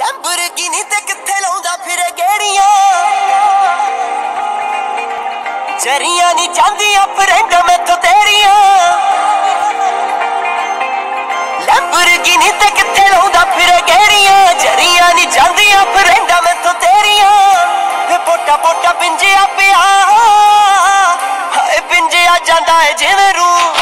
Lamborghini ਤੇ ਕਿੱਥੇ ਲਾਉਂਦਾ ਫਿਰ ਗੇੜੀਆਂ ਜਰੀਆਂ ਨਹੀਂ ਜਾਂਦੀਆਂ ਫਰੈਂਡ ਮੈਥੋਂ ਤੇਰੀਆਂ। ਲੈਂਬਰਗਿਨੀ ਤੇ ਕਿੱਥੇ ਲਾਉਂਦਾ ਫਿਰ ਗਹਿਰੀਆਂ ਜਰੀਆਂ ਨਹੀਂ ਜਾਂਦੀਆਂ ਫਰੈਂਡ ਮੈਥੋਂ ਤੇਰੀਆਂ। ਤੇ ਪੋਟਾ ਪੋਟਾ ਪਿੰਜਿਆ ਪਿਆ। ਹਾਏ ਪਿੰਜਿਆ ਜਾਂਦਾ ਏ ਜਿਵੇਂ ਰੂਹ।